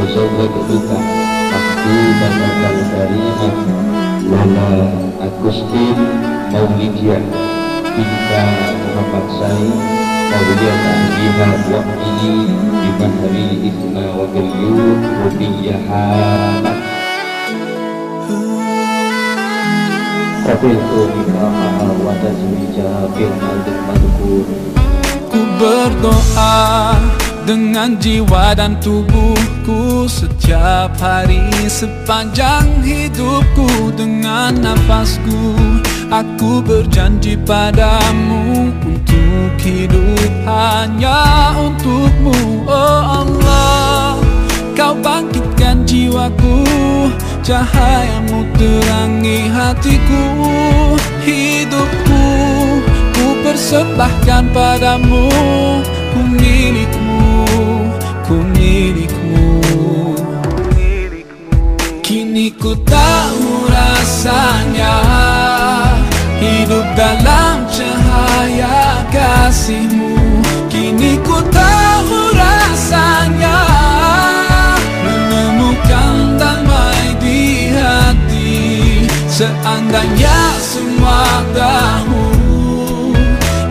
wa zawwajtuka Maktubatan karimah Lala Agustin Maulidiyah Binta Muhammad Sai Mauliyah Biha Wa'ili Bimahri Isna wa Galyur Rubiyahanat Qabiltu nikahaha wa tazwijaha bil maldin madkur Ku berdoa dengan jiwa dan tubuhku Setiap hari sepanjang hidupku Dengan nafasku Aku berjanji padamu Untuk hidup hanya untukmu. Oh Allah Kau bangkitkan jiwaku Cahayamu terangi hatiku. Hidupku Ku persembahkan padamu Ku milikmu Kini ku tahu rasanya. Menemukan damai di hati. Seandainya semua tahu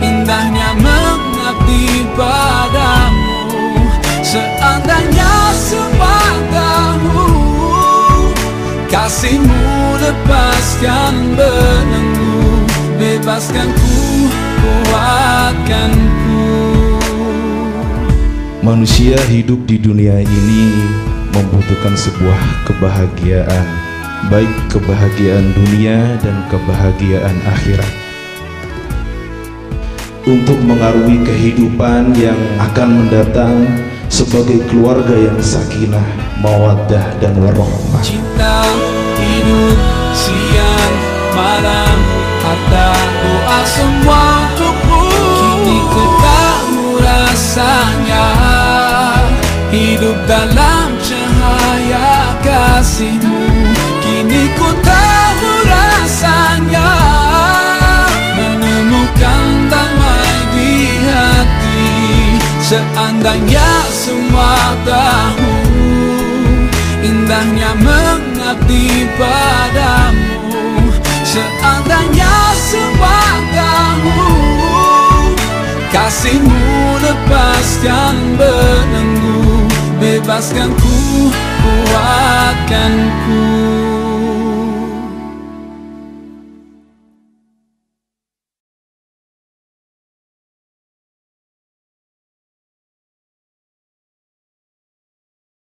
Indahnya mengabdi padamu. Seandainya semua tahu Kasihmu lepaskan benengmu. Bebaskan ku, Manusia hidup di dunia ini membutuhkan sebuah kebahagiaan, baik kebahagiaan dunia dan kebahagiaan akhirat. Untuk mengarungi kehidupan yang akan mendatang sebagai keluarga yang sakinah, mawaddah dan warahmah. Cinta hidup siang malam Harta doa semua dalam cahaya kasihmu. Kini ku tahu rasanya. Menemukan damai di hati. Seandainya semua tahu Indahnya mengabdi padamu. Seandainya semua tahu Kasihmu lepaskan benengmu Bebaskan ku,